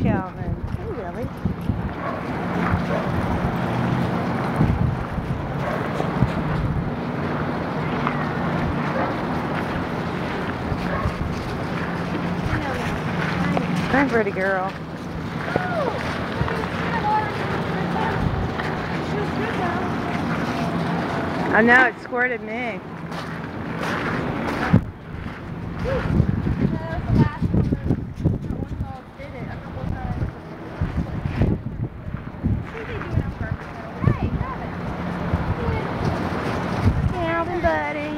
Calvin. Hey, Willie. Hi, pretty girl. I know, it squirted me. Calvin, buddy.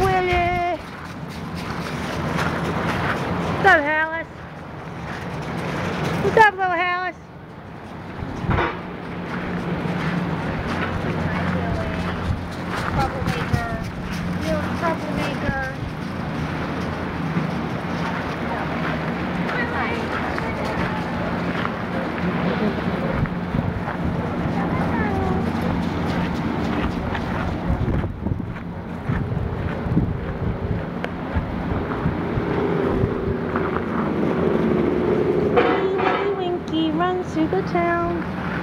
Willie. What's The Town.